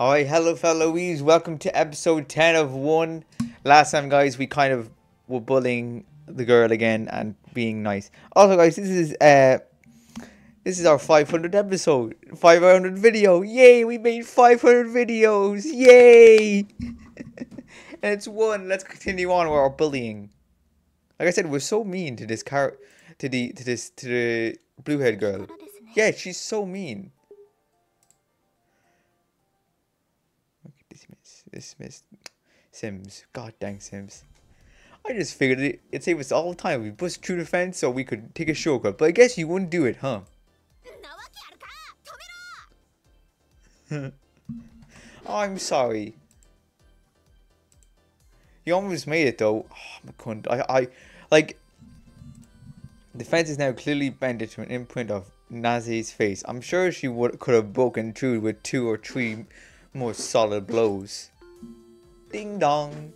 Alright, hello fellowies, welcome to episode 10 of 1. Last time guys, we kind of were bullying the girl again and being nice. Also guys, this is uh this is our 500 episode, 500 video. Yay, we made 500 videos. Yay! and it's one. Let's continue on with our bullying. Like I said, we're so mean to this car to the to this to the blue haired girl. Yeah, she's so mean. Dismiss, dismiss. Sims, god dang Sims. I just figured it, it'd save us all the time. We bust through the fence so we could take a shortcut. But I guess you wouldn't do it, huh? I'm sorry. You almost made it though. Ah, oh, my cunt. I, I, like, the fence is now clearly bent into an imprint of Nanase's face. I'm sure she would could have broken through with two or three more solid blows. Ding dong.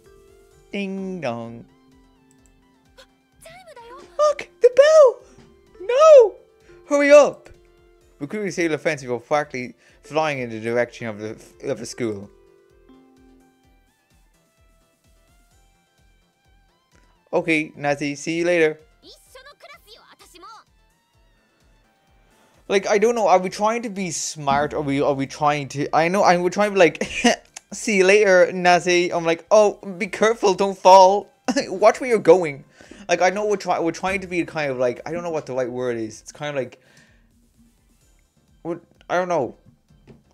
Ding dong. Look! The bell! No! Hurry up! We quickly sail the fence before practically flying in the direction of the of the school. Okay, Nanase, see you later. Like I don't know, are we trying to be smart or are we are we trying to I know I we're trying to be like see you later, Nanase. I'm like, oh be careful, don't fall. Watch where you're going. Like I know we're trying we're trying to be kind of like I don't know what the right word is. It's kind of like what I don't know.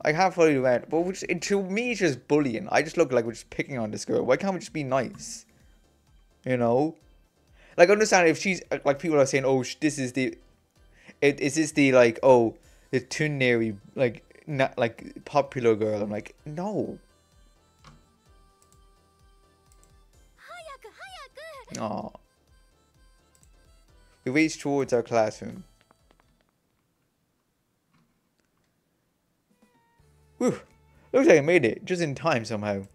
I have fully went, but which to me it's just bullying. I just look like we're just picking on this girl. Why can't we just be nice? You know, like understand if she's like people are saying, oh, this is the, it is this the like oh the tsundere like not like popular girl. I'm like no. Oh. We race towards our classroom. Whew. Looks like I made it, just in time somehow.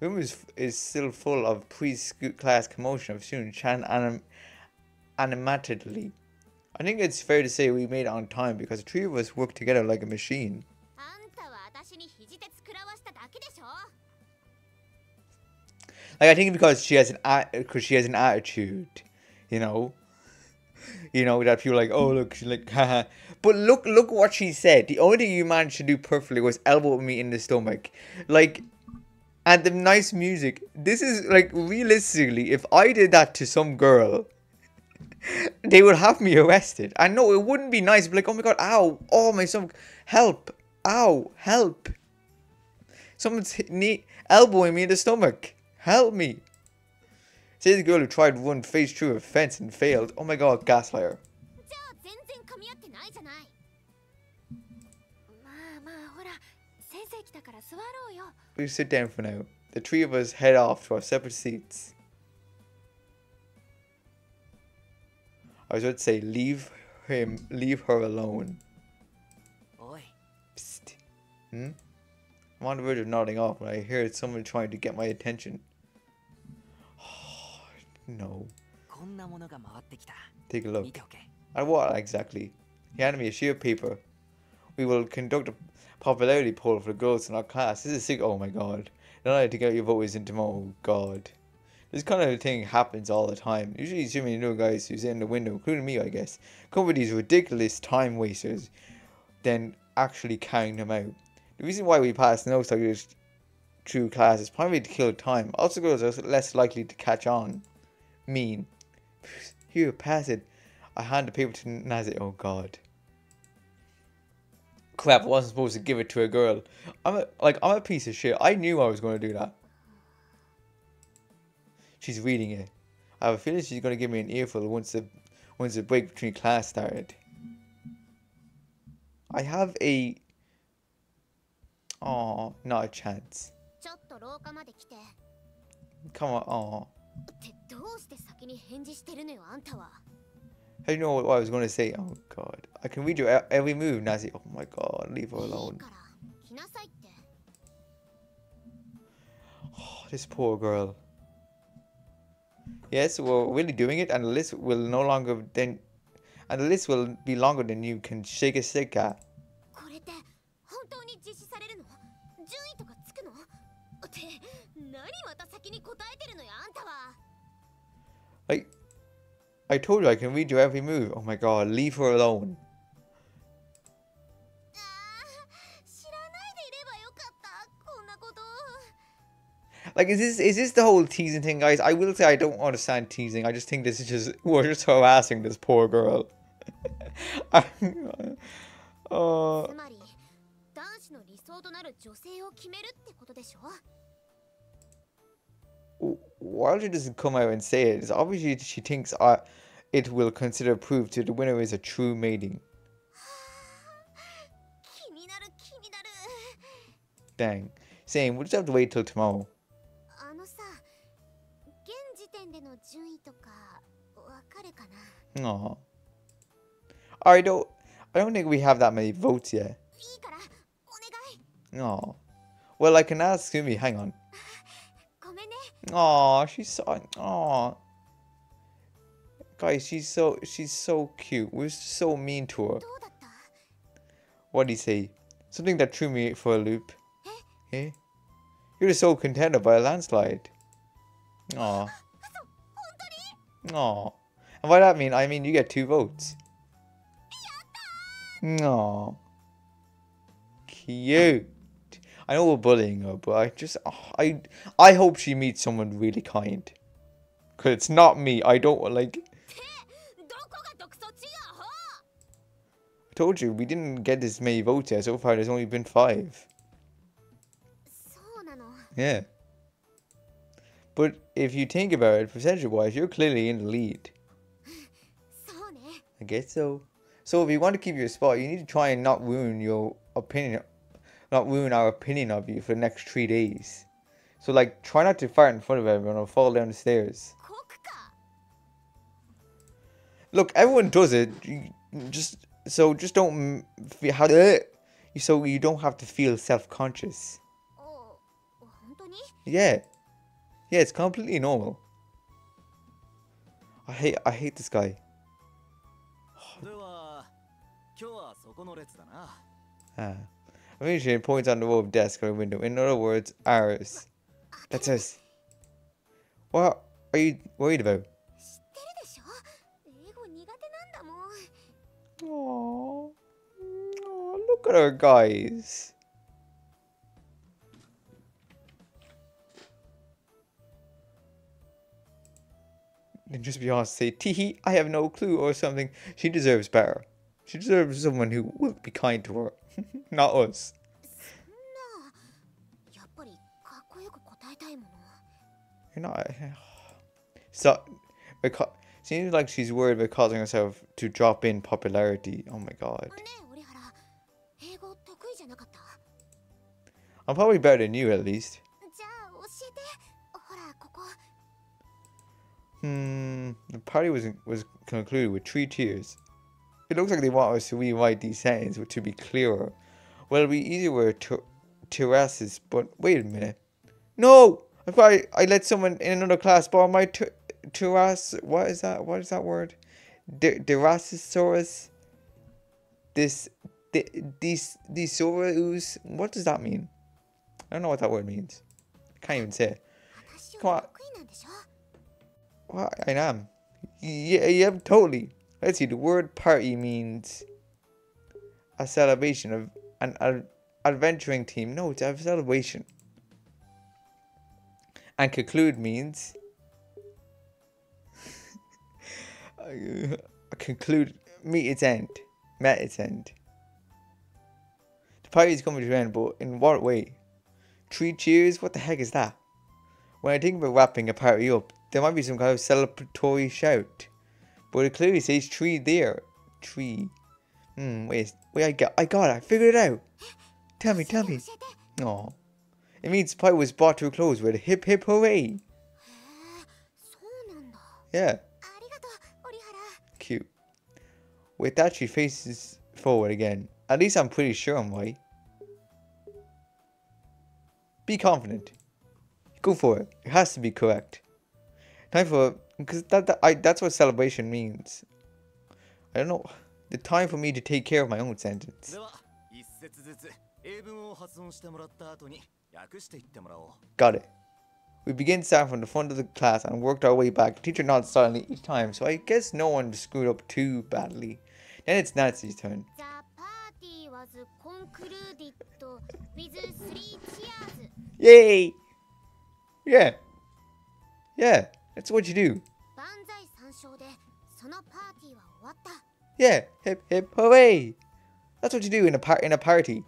The room is, is still full of pre-class commotion of students chanting anim animatedly. I think it's fair to say we made it on time because the three of us worked together like a machine. Like I think because she has an because she has an attitude, you know. You know that people like, oh look, she's like, haha. But look, look what she said. The only thing you managed to do perfectly was elbow me in the stomach, like, and the nice music. This is like realistically, if I did that to some girl, they would have me arrested. I know it wouldn't be nice. But like, oh my god, ow, oh my stomach, help, ow, help. Someone's knee elbowing me in the stomach. Help me. Say the girl who tried to run face through a fence and failed. Oh my god, gaslighter. We sit down for now. The three of us head off to our separate seats. I was about to say, leave him, leave her alone. Psst. Hmm? I'm on the verge of nodding off when I hear someone trying to get my attention. No. Take a look. At what exactly? He handed me a sheet of paper. We will conduct a popularity poll for the girls in our class. This is sick. Oh my god. Not only to get your votes in tomorrow. Oh god. This kind of thing happens all the time. Usually so many new guys who's in the window, including me I guess, come with these ridiculous time wasters, then actually carrying them out. The reason why we pass notes like this through class is primarily to kill time. Also girls are less likely to catch on mean. Here, pass it. I hand the paper to Nanase. Oh god. Crap, I wasn't supposed to give it to a girl. I'm a, like, I'm a piece of shit. I knew I was going to do that. She's reading it. I have a feeling she's going to give me an earful once the, once the break between class started. I have a... Oh, not a chance. Come on. ってどうして先に返事してるのよあんたは I don't know what I was going to say. Oh god. I can read your every move, Nanase. Oh my god, leave her alone. Oh, this poor girl. Yes, we're really doing it, and the list will no longer then, and the list will be longer than you can shake a stick at. I, I told you I can read your every move. Oh my god, leave her alone. Like, is this is this the whole teasing thing, guys? I will say I don't understand teasing. I just think this is just we're just harassing this poor girl. uh... Wilder doesn't come out and say it. It's obviously she thinks I, it will consider proof to the winner is a true mating. Dang. Same. we'll just have to wait till tomorrow. Aww. I don't, I don't think we have that many votes yet. Aww. Well, I can ask Sumi, hang on. Aw, she's so. Aw. Guys, she's so she's so cute. We're so mean to her. What do you say? Something that threw me for a loop. Eh? You're so contender by a landslide. Aw. Aw. And by that I mean, I mean you get two votes. Aw. Cute. I know we're bullying her, but I just oh, I I hope she meets someone really kind. Cause it's not me. I don't like. I told you we didn't get as many votes here. So far, there's only been five. Yeah. But if you think about it, percentage-wise, you're clearly in the lead. I guess so. So if you want to keep your spot, you need to try and not ruin your opinion not ruin our opinion of you for the next three days. So like, try not to fart in front of everyone or fall down the stairs. Look, everyone does it. You just so just don't feel how uh, so you don't have to feel self-conscious. Yeah, yeah, it's completely normal. I hate I hate this guy. ah. Immediately points on the wall of desk or window. In other words, ours. That's us. What are you worried about? Aww. Aww, look at her, guys. And just be honest, say, teehee, I have no clue or something. She deserves better. She deserves someone who will be kind to her. not us. そんなやっぱりかっこよく答えたいもの You're not. So, because seems like she's worried about causing herself to drop in popularity. Oh my god. ねえ折原英語得意じゃなかった I'm probably better than you at least. じゃあ教えてほらここ Hmm. The party was was concluded with three tears. It looks like they want us to rewrite these sentences to be clearer. Well, we easier were ter terraces, but wait a minute. No! I probably, I let someone in another class borrow my ter terrace. What is that? What is that word? De Derasosaurus? This. This. these. These. What does that mean? I don't know what that word means. I can't even say it. Come on. Well, I am. Yeah, yeah, totally. Let's see. The word party means a celebration of an ad- adventuring team. No, it's a celebration. And conclude means conclude meet its end, met its end. The party is coming to an end, but in what way? Three cheers? What the heck is that? When I think about wrapping a party up, there might be some kind of celebratory shout. But it clearly says tree there. Tree. Hmm, wait, wait, I got, I got it, I figured it out. Tell me, tell me. Oh, It means pipe was brought to a close with a hip hip hooray. Yeah. Cute. With that, she faces forward again. At least I'm pretty sure I'm right. Be confident. Go for it. It has to be correct. Time for because that, that I that's what celebration means. I don't know. The time for me to take care of my own sentence. Got it. We begin starting from the front of the class and worked our way back. Teacher nods silently each time, so I guess no one screwed up too badly. Then it's Nanase's turn. Yay! Yeah. Yeah. That's what you do. Yeah, hip hip hooray! That's what you do in a par in a party.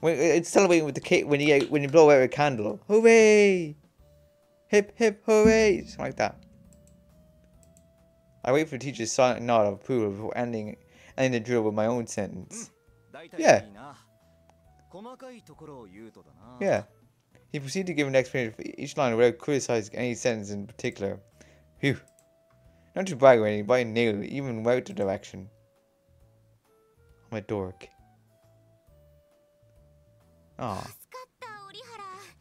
When it's celebrating with the cake when you when you blow out a candle, hooray! Hip hip hooray! Something like that. I wait for the teacher's silent nod of approval before ending ending the drill with my own sentence. Mm, yeah. Yeah. He proceeded to give an explanation for each line without criticizing any sentence in particular. Phew. Not to brag or anything, but I nailed it, even without the direction. I'm a dork. Ah.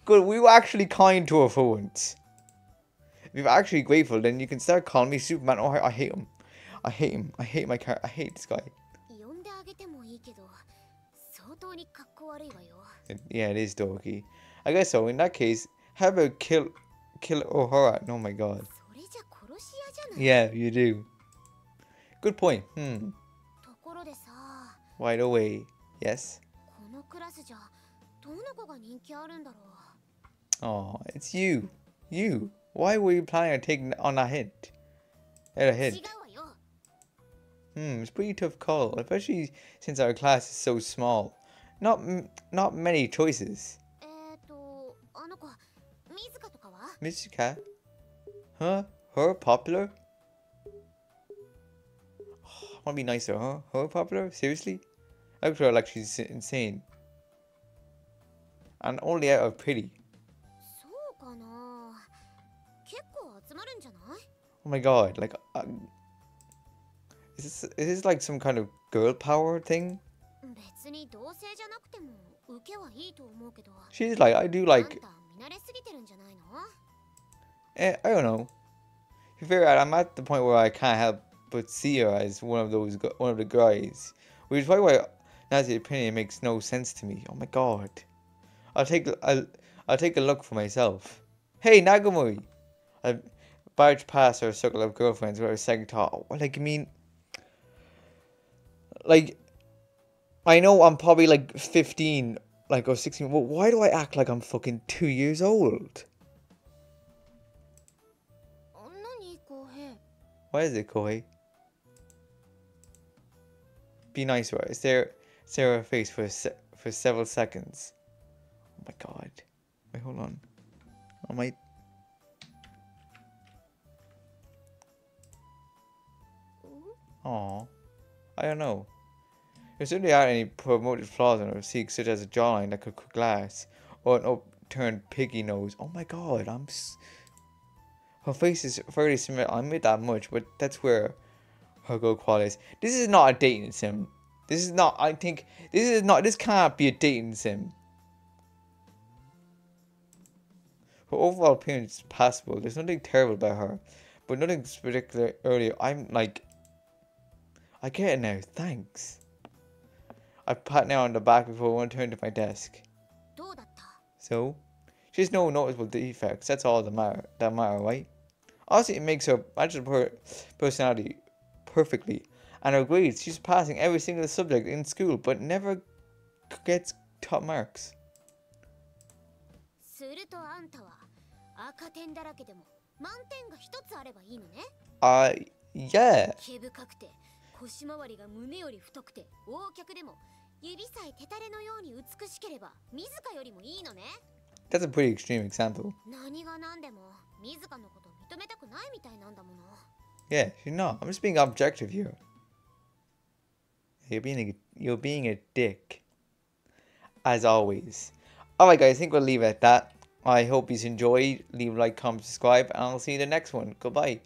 Good, we were actually kind to her for once. If you're actually grateful, then you can start calling me Superman. Oh, I, I hate him. I hate him. I hate my character. I hate this guy. Yeah, it is dorky. I guess so. In that case, how about kill, kill Ohara? Oh my god. Yeah, you do. Good point. Hmm. Right away. Yes. Oh, it's you. You. Why were you planning on taking on a hint? At a hint. Hmm, it's pretty tough call, especially since our class is so small. Not not many choices. música. Huh? Her popular? I wanna be nicer, huh? Her popular? Seriously? I feel like she's insane. And only out of pity. Oh my god, like, uh, is this is this like some kind of girl power thing? She's like, I do like Eh, I don't know. You figure out I'm at the point where I can't help but see her as one of those one of the guys, which is probably why Nanase opinion makes no sense to me. Oh my god. I'll take I'll, I'll take a look for myself. Hey Nagamori. I barge past her circle of girlfriends with a second thought. Like I mean, like I know I'm probably like 15, like or 16. Well, why do I act like I'm fucking two years old? What is it, Koi? Be nice, right? Stare, stare at her face for se- for several seconds. Oh my god. Wait, hold on. I might. Aw. I don't know. There certainly aren't any promoted flaws in her physique, such as a jawline that could glass, or an upturned piggy nose. Oh my god, I'm. S- her face is fairly similar. I admit that much, but that's where her good is. This is not a dating sim. This is not. I think this is not. This can't be a dating sim. Her overall appearance is passable. There's nothing terrible about her, but nothing particular earlier. I'm like, I get it now. Thanks. I pat now on the back before I want to my desk. So, she's no noticeable defects. That's all that matter. That matter, right? Also, it makes her matches her personality perfectly. And her grades, she's passing every single subject in school, but never gets top marks. するとあんたは赤点だらけでも満点が一つあればいいのね Uh, yeah. 毛深くて腰回りが胸より太くて大脚でも指さえ手垂れのように美しければ水香よりもいいのね That's a pretty extreme example. 何が何でも水香のこと yeah, you're not. I'm just being objective here. You're being a, you're being a dick. As always. Alright guys, I think we'll leave it at that. I hope you enjoyed. Leave a like, comment, subscribe, and I'll see you in the next one. Goodbye.